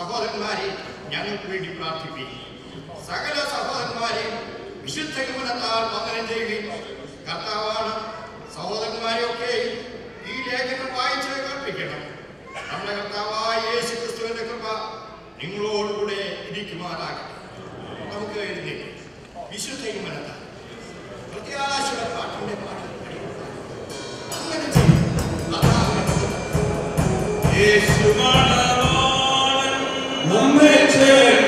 സഹോദരന്മാരെ ഞങ്ങൾക്ക് വേണ്ടി പ്രാർത്ഥിപ്പിക്കും. സകല സഹോദരന്മാരെ വിശുദ്ധ യുവനത്താൽ വന്ദനം ചെയ്യുകയും കർത്താവാണ് സഹോദരന്മാരെയൊക്കെയും ഈ ലേഖനം വായിച്ച് കേൾപ്പിക്കണം. നമ്മുടെ കർത്താവായ യേശു ക്രിസ്തുവിന്റെ കൃപ നിങ്ങളോടുകൂടെ ഇരിക്കുമാറാകട്ടെ. നമുക്ക് എഴുതി. വിശുദ്ധ യുവനത്താൽ പ്രത്യാശയുടെ പാട്ടിന്റെ പാട്ട്. അങ്ങനെ ചെയ്യും. Lynch